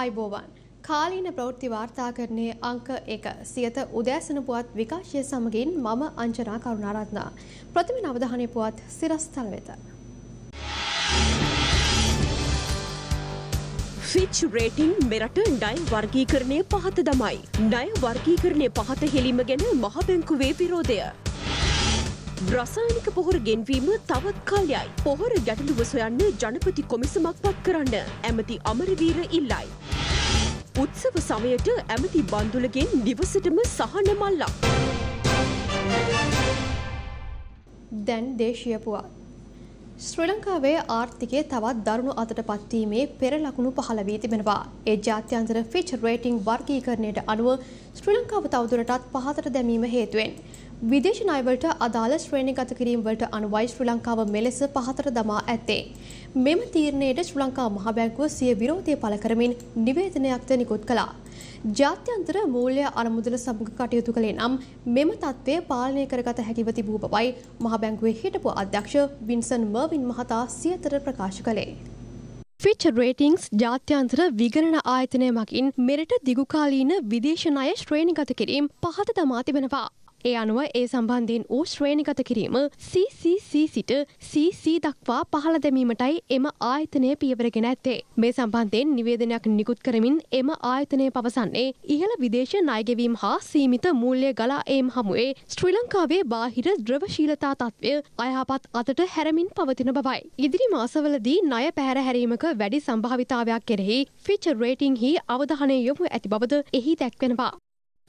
ආයිබෝවන් කාලීන ප්‍රවෘත්ති වාර්තාකරණයේ අංක එක සියත උදෑසන පුවත් විකාශය සමගින් මම අංජනා කරුණාරත්න ප්‍රථම අවධානය පුවත් සිරස්තල වෙත. ෆිච් රේටිං මෙරට ණය වර්ගීකරණය පහත දමයි. ණය වර්ගීකරණය පහත හෙළීම ගැන මහබැංකුවේ විරෝධය. රසායනික පොහොර ගෙන්වීම තවත් කල්යයි. පොහොර ගැටලුව සොයන්න ජනපති කොමිසමක් පත් කරන්න ඇමති අමරවීර ඉල්ලයි. උත්සව සමයට ඇමති බන්දුලගෙන් නිවසටම සහන මල්ලක්. දැන් දේශීය පුවත්. ශ්‍රී ලංකාවේ ආර්ථිකය තවත් දරුණු අතට පත්වීමේ පෙර ලකුණු පහළ වී තිබෙනවා. ඒ ජාත්‍යන්තර ෆිච් රේටිං වර්ගීකරණයට අනුව ශ්‍රී ලංකාව තවදුරටත් පහතට දැමීම හේතුවෙන් විදේශ ණයවලට අදාළ ශ්‍රේණිගත කිරීම වලට අනුවයි ශ්‍රී ලංකාව මෙලෙස පහතට දමා ඇත්තේ. මෙම තීරණයට ශ්‍රී ලංකා මහ බැංකුව සිය විරෝධය පළ කරමින් නිවේදනයක්ද නිකුත් කළා. ජාත්‍යන්තර මූල්‍ය අරමුදල සමග කටයුතු කළේ නම් මෙම තත්ත්වය පාලනය කරගත හැකිව තිබූ බවයි මහ බැංකුවේ හිටපු අධ්‍යක්ෂ වින්සන් මර්වින් මහතා සියතර ප්‍රකාශ කළේ. ෆිච් රේටිංස් ජාත්‍යන්තර විගණන ආයතනය මගින් මෙරට දිගුකාලීන විදේශ ණය ශ්‍රේණිගත කිරීම පහත දමා තිබෙනවා. ඒ අනුව ඒ සම්බන්ධයෙන් වූ ශ්‍රේණිගත කිරීම CCC සිට CC දක්වා පහළ දැමීමටයි එම ආයතනය පියවරගෙන ඇත්තේ. මේ සම්බන්ධයෙන් නිවේදනයක් නිකුත් කරමින් එම ආයතනය පවසන්නේ ඉහළ විදේශ ණයගෙවීම හා සීමිත මූල්‍ය ගලා ඒම් හමුවේ ශ්‍රී ලංකාවේ බාහිර ද්‍රවශීලතා තත්ත්වය අයහපත් අතට හැරමින් පවතින බවයි. ඉදිරි මාසවලදී ණය පැහැර හැරීමක වැඩි සම්භාවිතාවයක් කෙරෙහි ෆිච් රේටිංහි අවධානය යොමු ඇති බවද එහි දැක්වෙනවා.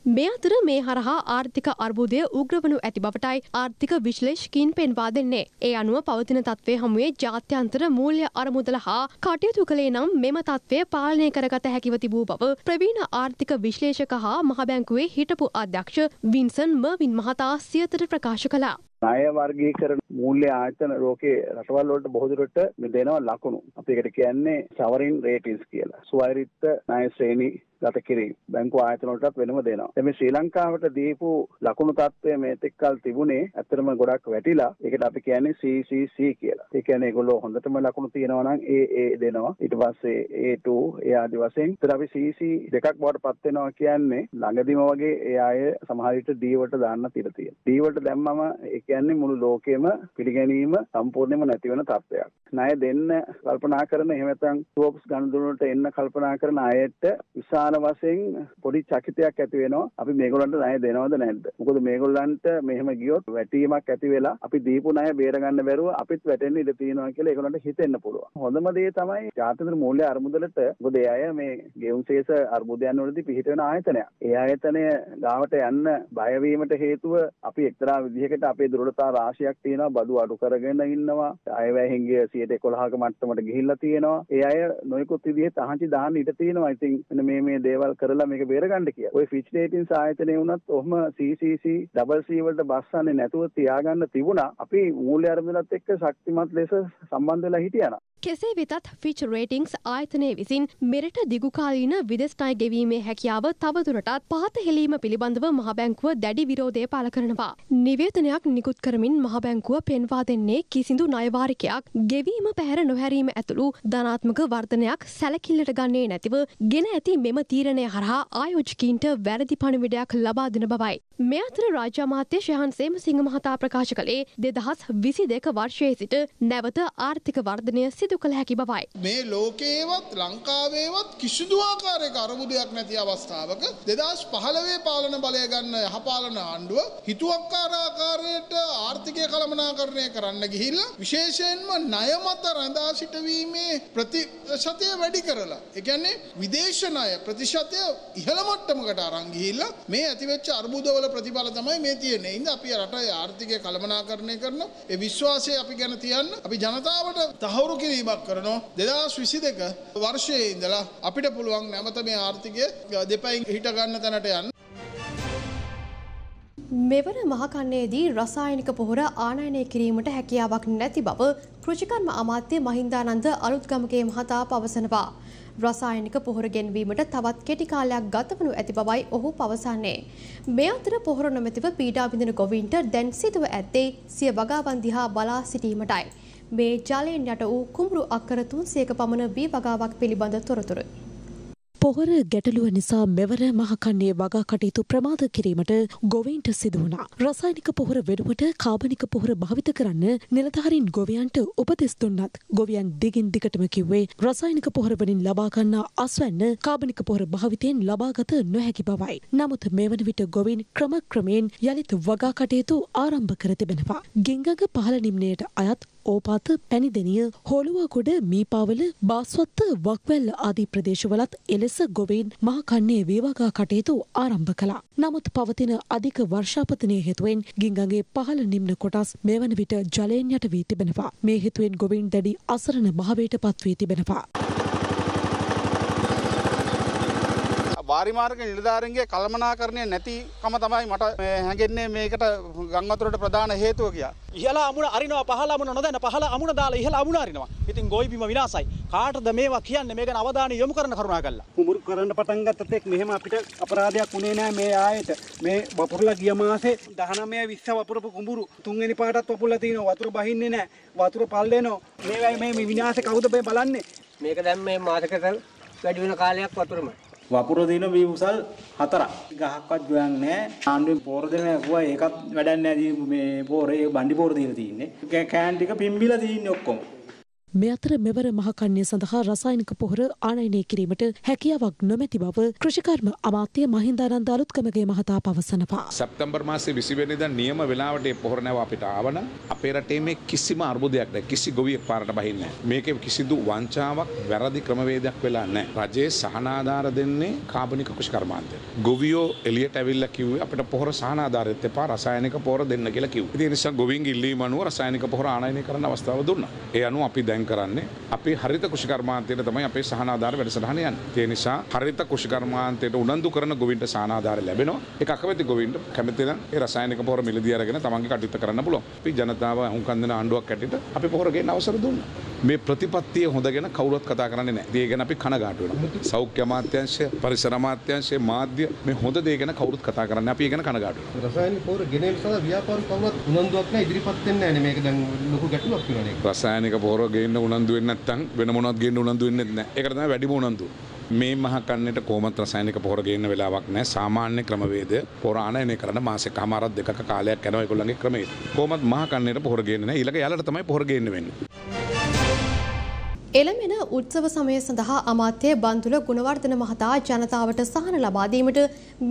මේ අතර මේ හරහා ආර්ථික අර්බුදය උග්‍රවනු ඇති බවටයි ආර්ථික විශ්ලේෂකින් පෙන්වා දෙන්නේ. ඒ අනුව පවතින තත්ත්වය හමුවේ ජාත්‍යන්තර මූල්‍ය අරමුදල හා කටයුතු කළේ නම් මෙම තත්ත්වය පාලනය කරගත හැකිව තිබූ බව ප්‍රවීණ ආර්ථික විශ්ලේෂක හා මහබැංකුවේ හිටපු අධ්‍යක්ෂ වින්සන් මර්වින් මහතා සියතට ප්‍රකාශ කළා. ණය වර්ගීකරණ මූල්‍ය ආයතන ලෝකේ රටවල් වලට බොහෝ දුරට දෙනවා ලකුණු. අපි ඒකට කියන්නේ සවරින් රේටින්ස් කියලා. සුවෛරිත්ත ණය ශ්‍රේණි ගත කිරීම බැංකු ආයතන වලටත් වෙනම දෙනවා. එමේ ශ්‍රී ලංකාවට දීපු ලකුණු තත්ත්වය මේ තෙක්කල් තිබුණේ ඇත්තටම ගොඩක් වැටිලා. ඒකට අපි කියන්නේ CCC කියලා. ඒ කියන්නේ ඒගොල්ලෝ හොඳටම ලකුණු තියෙනවා නම් AA දෙනවා. ඊට පස්සේ A2 ඒ ආදි වශයෙන්. ඒතර අපි CC දෙකක් බවට පත් වෙනවා කියන්නේ ළඟදිම වගේ ඒ අය සමහර විට D වලට දාන්න තිර තියෙනවා. D වලට දැම්මම ඒ කියන්නේ මුළු ලෝකෙම පිළිගැනීම සම්පූර්ණයෙන්ම නැති වෙන තත්ත්වයක්. ණය දෙන්න කල්පනා කරන එහෙම නැත්නම් ස්වොප්ස් ගනුදෙනුවලට එන්න කල්පනා කරන අයට විශාල ප්‍රධාන වශයෙන් පොඩි චකිතයක් ඇති වෙනවා. අපි මේගොල්ලන්ට ණය දෙනවද නැද්ද? මොකද මේගොල්ලන්ට මෙහෙම ගියොත් වැටීමක් ඇති වෙලා අපි දීපු ණය බේර ගන්න බැරුව අපිත් වැටෙන්න ඉඩ තියෙනවා කියලා ඒගොල්ලන්ට හිතෙන්න පුළුවන්. හොඳම දේ තමයි ජාත්‍යන්තර මූල්‍ය අරමුදලට මොකද ඒ අය මේ ගෙවුම් ශේෂ අර්බුදයන් වලදී පිහිට වෙන ආයතනයක්. ඒ ආයතනය ගාවට යන්න බය වීමට හේතුව අපි එක්තරා විදිහකට අපේ දුර්වලතා රාශියක් තියෙනවා බදු අඩු කරගෙන ඉන්නවා අයවැයෙන් ගිය 111ක මට්ටමට ගිහිල්ලා තියෙනවා ඒ අය නොයෙකුත් විදිහේ තහංචි දාන්න ඉඩ තියෙනවා ඉතින් මෙන්න මේ මේ දේවල් කරලා මේක බේරගන්න කියලා. ඔය ෆිච් රේටින්ස් ආයතනය වුණත් ඔහම CCC ඩබල් C වලට බස්සන්නේ නැතුව තියාගන්න තිබුණා. අපි මූල්‍ය අරමුදලත් එක්ක ශක්තිමත් ලෙස සම්බන්ධ වෙලා හිටියානා. කෙසේ වෙතත් ෆිච් රේටිංස් ආයතනය විසින් මෙරට දිගුකාලීන විදෙස්ටයි ගෙවීමේ හැකියාව තවදුරටත් පහත හෙලීම පිළිබඳව මහබැංකුව දැඩි විරෝධය පල කරනවා. නිවේතනයක් නිකුත් කරමින් මහබැංකුව පෙන්වා දෙන්නේ කිසිදු නයවාරිකයක් ගෙවීම පැහැර නොහැරීම ඇතුළු ධනාත්මක වර්ධනයක් සැලකිල්ලට ගන්නේ නැතිව ගෙන ඇති මෙම තීරණය හරහා ආයෝජකීන්ට වැරදි පණවිඩයක් ලබා දෙන බවයි. මේ අතර රාජ්‍යමාත්‍ය ශයහන් සේම සිංහ මහතා ප්‍රකාශ කළේ දෙදහස් විසි දෙක වර්ෂයේ සිට නැවත ආර්ථික වර්ධනය සිදු සිදු කළ හැකි බවයි. මේ ලෝකේවත් ලංකාවේවත් කිසිදු ආකාරයක අරමුදයක් නැති අවස්ථාවක දෙදස් පහළවේ පාලන බලය ගන්න යහපාලන ආණ්ඩුව හිතුවක්කාර ආකාරයට ආර්ථිකය කළමනාකරණය කරන්න ගිහිල්ලා විශේෂයෙන්ම ණය මත රඳා සිටවීමේ ප්‍රතිශතය වැඩි කරලා. ඒ කියන්නේ විදේශ ණය ප්‍රතිශතය ඉහළ මට්ටමකට අරන් ගිහිල්ලා මේ ඇතිවෙච්ච අර්බුදවල ප්‍රතිඵල තමයි මේ තියෙන්නේ. ඉතින් අපි රටේ ආර්ථිකය කළමනාකරණය කරන ඒ විශ්වාසය අපි ගැන තියන්න අපි ජනතාවට තහවුරු කිරීම කිරීමක් කරනවා දෙදස් විසි දෙක වර්ෂයේ ඉඳලා අපිට පුළුවන් නැමත මේ ආර්ථිකය දෙපයින් හිටගන්න තැනට යන්න. මෙවර මහකන්නේදී රසායනික පොහොර ආනයනය කිරීමට හැකියාවක් නැති බව කෘෂිකර්ම අමාත්‍ය මහින්දානන්ද අලුත්ගමගේ මහතා පවසනවා. රසායනික පොහොර ගෙන්වීමට තවත් කෙටි කාලයක් ගතවනු ඇති බවයි ඔහු පවසන්නේ. මේ අතර පොහොර නොමැතිව පීඩා විඳින ගොවීන්ට දැන් සිදුව ඇත්තේ සිය වගාවන් දිහා බලා සිටීමටයි. මේ ජලයෙන් යට වූ කුඹුරු අක්කර තුන්සියක පමණ වී වගාවක් පිළිබඳ තොරතුරු. පොහොර ගැටලුව නිසා මෙවර මහකන්නේ වගා කටයුතු ප්‍රමාද කිරීමට ගොවයින්ට සිදුවනා. රසායනික පොහොර වෙනුවට කාබනික පොහොර භාවිත කරන්න නිලධාරින් ගොවියන්ට උපදෙස් දුන්නත් ගොවියන් දිගින් දිගටම කිව්වේ රසායනික පොහොර වලින් ලබාගන්න අස්වැන්න කාබනික පොහොර භාවිතයෙන් ලබාගත නොහැකි බවයි. නමුත් මේ වන විට ගොවින් ක්‍රම ක්‍රමයෙන් යළිත් වගා කටයුතු ආරම්භ කර තිබෙනවා. ගෙංගඟ පහළ නිම්නයට අයත් ඕපාත පැණිදෙනිය හොළුවකොඩ මීපාවල බාස්වත්ත වක්වැල්ල ආදී ප්‍රදේශවලත් එලෙස ගොවයින් මහකන්නේ වේවගා කටයුතු ආරම්භ කළා. නමුත් පවතින අධික වර්ෂාපතනය හේතුවෙන් ගිංගගේ පහළ නිම්න කොටස් මේ වන විට ජලයෙන් යට වී තිබෙනවා. මේ හේතුවෙන් ගොවින් දැඩි අසරණ භාවයට පත්වී තිබෙනවා. වාරිමාර්ග නිලධාරන්ගේ කළමනාකරණය නැතිකම තමයි මට හැඟෙන්නේ මේකට ගංවතුරට ප්‍රධාන හේතුව කියා. ඉහලා අමුණ අරිනවා පහල අමුණ නොදැන පහල අමුණ දාලා ඉහලා අමුණ අරිනවා. ඉතින් ගොයිබිම විනාසයි. කාටද මේවා කියන්නේ මේක ගැන අවධානය යොමු කරන කරුණා කළා. කුඹුරු කරන්න පටන් ගත්ත තෙක් මෙහෙම අපිට අපරාධයක් වුණේ නෑ මේ ආයෙත්. මේ වපුරලා ගිය මාසේ 19 20 වපුරපු කුඹුරු තුන්වෙනි පාටත් වපුරලා තිනවා. වතුර බහින්නේ නෑ. වතුර පල් වෙනවා. මේවයි මේ විනාශේ කවුද බලන්නේ? මේක දැන් මේ මාසකට වැඩි වෙන කාලයක් වතුරමයි. වපුර දින වීවුසල් හතරක්. ගහක්වත් ගොයන් නෑ. ආණ්ඩුවෙන් පෝර දෙන ඇහුවා. ඒකත් වැඩක් නෑ. මේ පෝරේ බණ්ඩි පෝර දීලා තින්නේ කෑන් ටික පිම්බිලා තින්නේ ඔක්කොම. මේ අතර මෙවර මහකන්නේ සඳහා රසායනික පොහොර ආනයනය කිරීමට හැකියාවක් නොමැති බව කෘෂිකර්ම අමාත්‍ය මහින්දානන්ද අලුත්කමගේ මහතා පවසනවා. සැප්තැම්බර් මාසේ 20 වෙනිදා නියම වෙලාවට ඒ පොහොර නැව අපිට ආවන අපේ රටේ මේ කිසිම අර්බුදයක් නැහැ. කිසි ගොවියෙක් පාරට බහින්නේ නැහැ. මේකේ කිසිදු වංචාවක් වැරදි ක්‍රමවේදයක් වෙලා නැහැ. රජයේ සහනාධාර දෙන්නේ කාබනික කෘෂිකර්මාන්තය. ගොවියෝ එළියට ඇවිල්ලා කිව්වේ අපිට පොහොර සහනාධාරෙත් එපා රසායනික පොහොර දෙන්න කියලා කිව්වා. ඒ නිසා ගොවීන්ගේ ඉල්ලීම අනුව රසායනික පොහොර ආනයනය කරන්න අවස්ථාව දුන්නා. ඒ අනුව අපි දැන් කරන්නේ අපි හරිත කෘෂිකර්මාන්තයට තමයි අපේ සහනාධාර වැඩසටහන යන්නේ. ඒ නිසා හරිත කෘෂිකර්මාන්තයට උනන්දු කරන ගොවින්ට සහනාධාර ලැබෙනවා. ඒක අකමැති ගොවින්ට කැමති නම් ඒ රසායනික පොහොර මිලදී අරගෙන තමන්ගේ කටයුත්ත කරන්න පුළුවන්. අපි ජනතාව අහුම්කම් දෙන ආණ්ඩුවක් ඇටියට අපි පොහොර ගේන්න අවසර දුන්නා. මේ ප්‍රතිපත්තිය හොඳ ගැන කවුරුත් කතා කරන්නේ නැහැ. ඒ ගැන අපි කනගාටු වෙනවා. සෞඛ්‍ය අමාත්‍යාංශය, පරිසර අමාත්‍යාංශය, මාධ්‍ය මේ හොඳ දේ ගැන කවුරුත් කතා කරන්නේ. අපි ඒ ගැන කනගාටු වෙනවා. රසායනික පොහොර ගෙනීම සඳහා ව්‍යාපාර කවුරුත් උනන්දුවක් නැහැ ඉදිරිපත් වෙන්නේ නැහැ මේක දැන් ලොකු ගැටලුවක් වෙනවා රසායනික පොහොර ගේන්න උනන්දු වෙන්නේ නැත්නම් වෙන මොනවත් ගේන්න උනන්දු වෙන්නේ නැහැ. ඒකට තමයි වැඩිම උනන්දුව. මේ මහ කන්නට කොමත් රසායනික පොහොර ගේන්න වෙලාවක් නැහැ. සාමාන්‍ය ක්‍රමවේද පොහොර ආනයනය කරන මාසෙක හමාරක් දෙකක කාලයක් යනවා ඒගොල්ලන්ගේ ක්‍රමයේ. කොමත් මහ කන්නට පොහොර ගේන්නේ නැහැ. ඊළඟ යාලට තමයි පොහොර ගේන්න වෙන්නේ. එළමෙන උත්සව සමය සඳහා අමාත්‍ය බන්තුල ගුණවර්ධන මහතා ජනතාවට සහන ලබා දීමට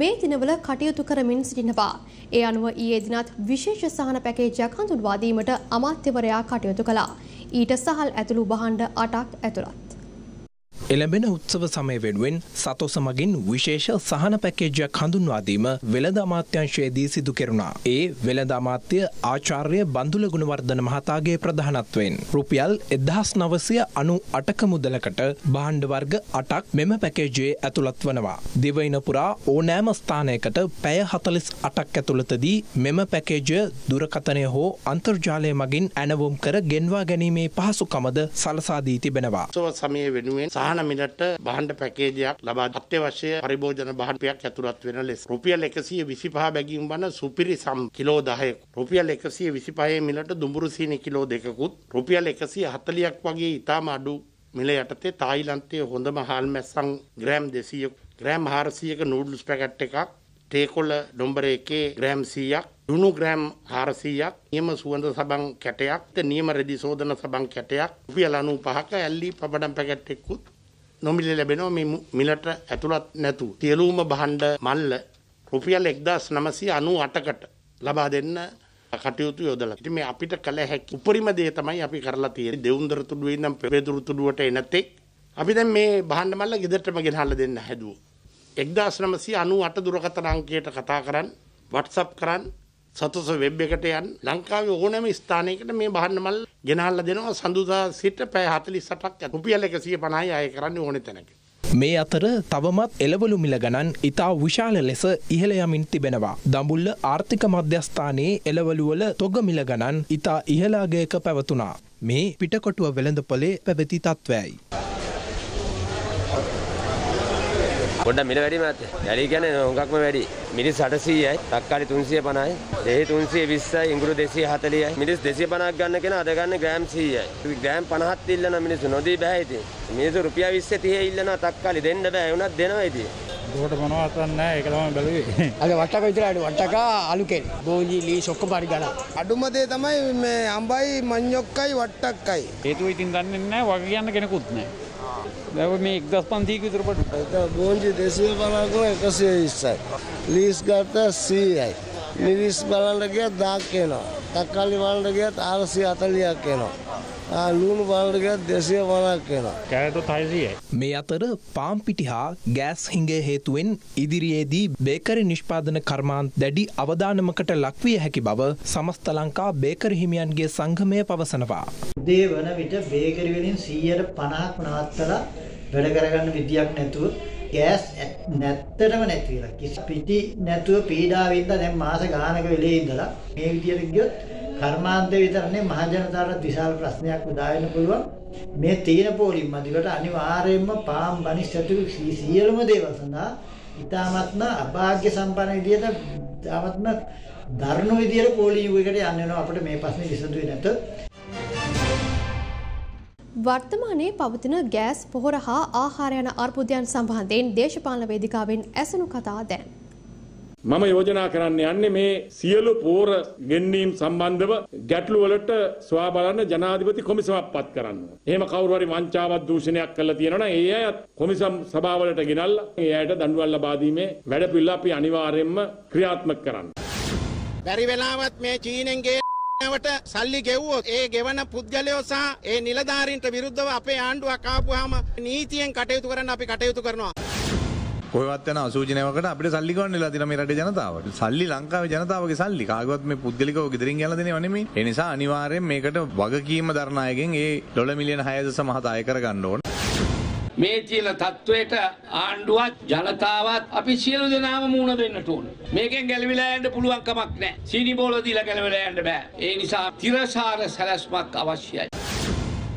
මේ දිනවල කටයුතු කරමින් සිටිනවා. ඒ අනුව ඊයේ දිනත් විශේෂ සහන පැකේජයක් හඳුන්වා දීමට අමාත්‍යවරයා කටයුතු කළා. ඊට සහල් ඇතුළු භාණ්ඩ 8ක් ඇතුළත්. එළඹෙන උත්සව සමය වෙනුවෙන් සතොස මගින් විශේෂ සහන පැකේජයක් හඳුන්වාදීම වෙළඳ අමාත්‍යංශයේදී සිදු කෙරුණා. ඒ වෙළඳ අමාත්‍ය ආචාර්ය බන්දුල ගුණවර්ධන මහතාගේ ප්‍රධානත්වයෙන් රුපියල් එදහස් නවසය අනු අටක මුදලකට බාණ්ඩ වර්ග අටක් මෙම පැකේජයේ ඇතුළත් වනවා. දිවයින පුරා ඕනෑම ස්ථානයකට පැය හතලිස් අටක් ඇතුළතදී මෙම පැකේජය දුරකතනය හෝ අන්තර්ජාලය මගින් ඇනවුම් කර ගෙන්වා ගැනීමේ පහසුකමද සලසාදී තිබෙනවා. සමය වෙනුවෙන් සහන මිලට බහන්ඩ පැකේජයක් ලබා අත්‍යවශ්‍ය පරිභෝජන බහන්පයක් ඇතුළත් වෙන ලෙස. රුපියල් එකසිය විසිපහ බැගිම් වන සුපිරි සම් කිලෝ දහය. රුපියල් එකසිය විසිපහේ මිලට දුඹුරු සීනි කිලෝ දෙකකුත්. රුපියල් එකසිය හතලියක් වගේ ඉතාම අඩු මිල යටතේ තායිලන්තයේ හොඳම හාල් මැස්සං ග්‍රෑම් දෙසිය ග්‍රෑම් හාරසියක නූඩල්ස් පැකට් එකක්. තේකොල ඩොම්බර එකේ ග්‍රෑම් සීයක්. දුුණු ග්‍රෑම් හාරසීයක්. නියම සුවඳ සබං කැටයක්. නියම රෙදි සෝදන සබං කැටයක්. රුපියල් අනු පහක ඇල්ලි පබඩම් පැකට් එක්කුත්. නොමිලේ ලැබෙනවා මේ මිලට ඇතුළත් නැතු. සියලුම භාණ්ඩ මල්ල රුපියල් 1998කට ලබා දෙන්න කටයුතු යොදලා. ඉතින් මේ අපිට කළ හැකි උපරිම දේ තමයි අපි කරලා තියෙන්නේ. දෙවුන්දර තුඩුවේ ඉඳන් පෙරදුරු තුඩුවට එනතෙක් අපි දැන් මේ භාණ්ඩ මල්ල ගෙදරටම ගෙනහල්ලා දෙන්න හැදුවා. 1998 දුරකථන අංකයට කතා කරන් WhatsApp කරන් සතුස වෙබ් එකට යන් ලංකාවේ ඕනෑම ස්ථානයකට මේ බහන්න මල් ගෙනහල්ලා දෙනවා සඳුදා සිට පැය 48ක් රුපියල් 150යි අය කරන්නේ ඕනේ තැනක. මේ අතර තවමත් එළවලු මිල ගණන් ඉතා විශාල ලෙස ඉහළ යමින් තිබෙනවා. දඹුල්ල ආර්ථික මධ්‍යස්ථානයේ එළවලුවල තොග මිල ගණන් ඉතා ඉහළාගයක පැවතුනා. මේ පිටකොටුව වෙළඳපොලේ පැවති තත්ත්වයයි. පොඩ්ඩක් මිල වැඩි මත. යලි කියන්නේ හොඟක්ම වැඩි. මිරිස් 800යි, තක්කාලි 350යි, දෙහි 320යි, ඉඟුරු 240යි. මිරිස් 250ක් ගන්න කෙනා අද ගන්න ග්‍රෑම් 100යි. ග්‍රෑම් 50ක් ඉල්ලන මිනිස්සු නොදී බෑ ඉතින්. මිනිස්සු රුපියල් 20 30 ඉල්ලනවා තක්කාලි දෙන්න බෑ. වුණත් දෙනවා ඉතින්. දුවට මොනවත් නැහැ ඒක තමයි බැලුවේ. අද වට්ටක විතරයි වට්ටක අලු කෙල්. බෝංජි ලීස් ඔක්කොම හරි ගණන්. අඩුම දේ තමයි මේ අඹයි මඤ්ඤොක්කයි වට්ටක්කයි. හේතුව ඉතින් දන්නේ නැහැ වග කියන්න කෙනෙකුත් නැහැ. දැන් මේ 1500ක විතර පොඩි. ඒක බෝංජි 250ක 120යි. ලීස් ගත්ත 100යි. මිරිස් බලන්න ගියත් 1000ක් එනවා. තක්කාලි බලන්න ගියත් 440ක් එනවා. ලූණු බලන්න ගියත් 250ක් එනවා. කැරට් 600යි. මේ අතර පාම්පිටි හා ගෑස් හිඟය හේතුවෙන් ඉදිරියේදී බේකරි නිෂ්පාදන කර්මාන්ත දැඩි අවධානමකට ලක්විය හැකි බව සමස්ත ලංකා බේකරි හිමියන්ගේ සංගමය පවසනවා. උදේ වන විට බේකරි වලින් 150ක් නවත්තලා වැඩ කරගන්න විදියක් නැතුව ගෑස් නැත්තටම නැති වෙලා කිසි පිටි නැතුව පීඩාවෙන්ද දැන් මාස ගානක වෙලේ ඉඳලා මේ විදියට ගියොත් කර්මාන්තේ විතරනේ මහ ජනතාවට විශාල ප්‍රශ්නයක් උදා වෙන්න පුළුවන් මේ තීන පොලින් මදිවට අනිවාර්යයෙන්ම පාම් බනිස් ඇතුළු සියලුම දේවල් සඳහා ඉතාමත්ම අභාග්‍ය සම්පන්න විදියට ඉතාමත්ම දරුණු විදියට පොලි යුගයකට යන්න වෙනවා අපිට මේ ප්‍රශ්නේ විසඳුවේ නැතොත් වර්තමානයේ පවතින ගෑස් පොහොර හා ආහාර යන අර්බුදයන් සම්බන්ධයෙන් දේශපාලන වේදිකාවෙන් ඇසුණු කතා දැන්. මම යෝජනා කරන්න යන්නේ මේ සියලු පෝර ගෙන්වීම් සම්බන්ධව ගැටලු වලට සොයා බලන්න ජනාධිපති කොමිසමක් පත් කරන්න. එහෙම කවුරු හරි වංචාවක් දූෂණයක් කළා තියෙනවා නම් ඒ අය කොමිසම් සභාවලට ගෙනල්ලා ඒ අයට දඬුවම් ලබා දීමේ වැඩපිළිවෙල අපි අනිවාර්යයෙන්ම ක්‍රියාත්මක කරන්න. බැරි වෙලාවත් මේ චීනෙන් ගේ වට සල්ලි ගෙව්වොත් ඒ ගෙවන පුද්ගලයෝ සහ ඒ නිලධාරීන්ට විරුද්ධව අපේ ආණ්ඩුවක් ආපුවාම නීතියෙන් කටයුතු කරන්න අපි කටයුතු කරනවා. කොහොමත් යන අසූචනයකට අපිට සල්ලි ගන්න වෙලා තියෙනවා මේ රටේ ජනතාවට. සල්ලි ලංකාවේ ජනතාවගේ සල්ලි. කාගවත් මේ පුද්ගලිකව ගෙදරින් ගෙනලා දෙනව නෙමෙයි. ඒ නිසා අනිවාර්යෙන් මේකට වගකීම දරන අයගෙන් ඒ ඩොලර් මිලියන 6.7 අය කරගන්න ඕන. මේ තියෙන තත්ත්වයට ආණ්ඩුවත් ජනතාවත් අපි සියලු දෙනාම මුණ දෙන්නට ඕන. මේකෙන් ගැලවිලා යන්න පුළුවන් කමක් නැහැ. සීනි බෝල දීලා ගැලවිලා යන්න බෑ. ඒ නිසා තිරසාර සැලැස්මක් අවශ්‍යයි.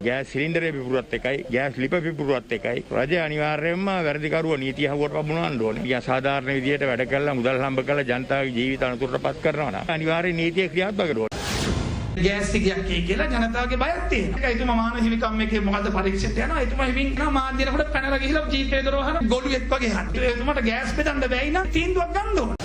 ගෑස් සිලින්ඩරේ පිපුරුවත් එකයි ගෑස් ලිප පිපුරුවත් එකයි රජය අනිවාර්යයෙන්ම වැරදිකරුව නීතිය හවුවට පමුණවන්න ඕනේ. ඊය සාධාරණ විදියට වැඩ කරලා මුදල් හම්බ කරලා ජනතාවගේ ජීවිත අනුතරටපත් කරනවා නම් අනිවාර්යයෙන් නීතිය ක්‍රියාත්මක කරනවා. ගෑස් ටිකක් කියලා ජනතාවගේ බයක් තියෙනවා. ඒක එතුමා මාන හිමිකම් එකේ මොකද්ද පරීක්ෂිතයට යනවා. එතුමා හිමින් කා මාධ්‍යනකට පැනලා ගිහිල්ලා ජීපේ දරවහන ගොළුෙක් වගේ හරි. එතුමාට ගෑස් බෙදන්න බැයි නම් තීන්දුවක් ගන්න ඕන.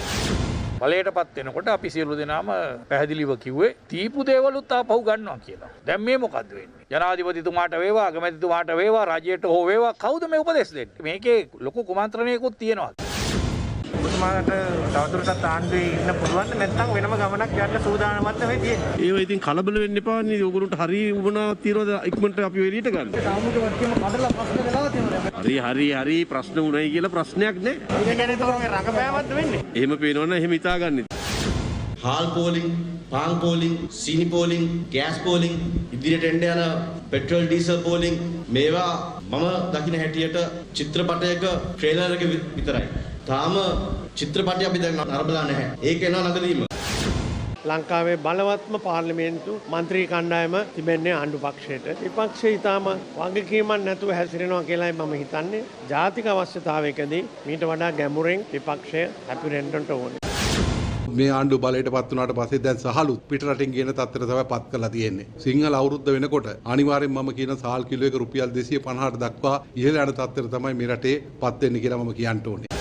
බලයටපත් වෙනකොට අපි සියලු දෙනාම පැහැදිලිව කිව්වේ තීපු දේවලුත් ආපහු ගන්නවා කියලා. දැන් මේ මොකද්ද වෙන්නේ? ජනාධිපතිතුමාට වේවා, අගමැතිතුමාට වේවා, රජයට හෝ වේවා කවුද මේ උපදෙස් දෙන්නේ? මේකේ ලොකු කුමන්ත්‍රණයකුත් තියෙනවා. ඔබතුමාට තවදුරටත් ආණ්ඩුවේ ඉන්න පුළුවන් නැත්නම් වෙනම ගමනක් යන්න සූදානම්වත් තමයි තියෙන්නේ. ඒව ඉතින් කලබල වෙන්න එපා නේ. ඔයගොල්ලන්ට හරි වුණා තියනවාද ඉක්මනට අපි එළියට ගන්න. සාමූහික වර්ගයම කඩලා ප්‍රශ්න වෙලා තියෙනවා. හරි හරි හරි ප්‍රශ්න උණයි කියලා ප්‍රශ්නයක් නෑ. ඒක ගැන තමයි රඟපෑමක්ද වෙන්නේ. එහෙම පේනවනම් එහෙම හිතාගන්න. හාල් පෝලිං, පාන් පෝලිං, සීනි පෝලිං, ගෑස් පෝලිං, ඉදිරියට එන්න යන පෙට්‍රල් ඩීසල් පෝලිං මේවා මම දකින හැටියට චිත්‍රපටයක ට්‍රේලර් එක විතරයි. තාම චිත්‍රපටය අපි දැන් නරඹලා නැහැ. ඒක එනවා ළඟදීම. ලංකාවේ බලවත්ම පාර්ලිමේන්තු මන්ත්‍රී කණ්ඩායම තිබෙන්නේ ආණ්ඩු පක්ෂයට. විපක්ෂය ඊටාම වගකීමක් නැතුව හැසිරෙනවා කියලායි මම හිතන්නේ. ජාතික අවශ්‍යතාවයකදී මීට වඩා ගැඹුරෙන් විපක්ෂය හැපිරෙන්නට ඕනේ. මේ ආණ්ඩු බලයට පත් වුණාට පස්සේ දැන් සහලුත් පිටරටින් ගෙන තත්ත්වයට තමයි පත් කරලා තියෙන්නේ. සිංහල අවුරුද්ද වෙනකොට අනිවාර්යෙන් මම කියන සහල් කිලෝ එක රුපියල් 250ට දක්වා ඉහළ යන තත්ත්වයට තමයි මේ රටේ පත් වෙන්නේ කියලා මම කියන්න ඕනේ.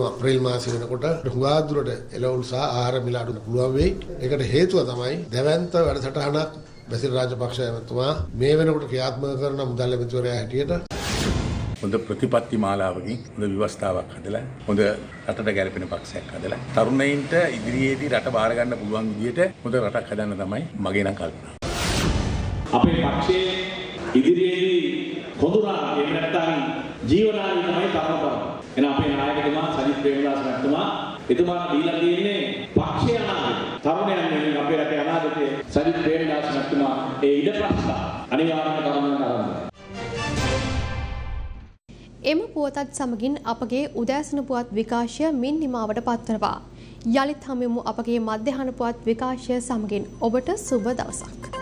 අප්‍රේල් මාසෙ වෙනකොට හුඟා දුරට එළවලු සහ ආහාර මිල අඩු පුළුවන් වෙයි. ඒකට හේතුව තමයි දැවැන්ත වැඩසටහනක් බැසිල් රාජපක්ෂ ඇමතුමා මේ වෙනකොට ක්‍රියාත්මක කරන මුදල් ඇමතිවරයා හැටියට හොඳ ප්‍රතිපත්ති මාලාවකින් හොඳ ව්‍යවස්ථාවක් හදලා හොඳ රටට ගැලපෙන පක්ෂයක් හදලා තරුණයින්ට ඉදිරියේදී රට බාර ගන්න පුළුවන් විදියට හොඳ රටක් හදන්න තමයි මගේ නම් කල්පනා. අපේ පක්ෂයේ ඉදිරියේදී හොඳුනා එහෙම නැත්නම් ජීවනාදී තමයි තරමපර. එන අපේ නායකතුමා සජිත් ප්‍රේමදාස මහත්මයා එතුමා දීලා තියෙන්නේ පක්ෂයේ අනාගතය. තරුණයන් වෙනුවෙන් අපේ රටේ අනාගතය සජිත් ප්‍රේමදාස මහත්මයා ඒ ඉඩ ප්‍රස්ථා අනිවාර්යයෙන්ම කරන්න කරනවා. එම පුවතත් සමගින් අපගේ උදෑසන පුවත් විකාශය මින් නිමාවට පත්වනවා. යළිත් හමුවෙමු අපගේ මධ්‍යහන පුවත් විකාශය සමගින් ඔබට සුබ දවසක්.